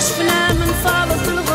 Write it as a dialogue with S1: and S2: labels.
S1: Luisternamen vallen vlug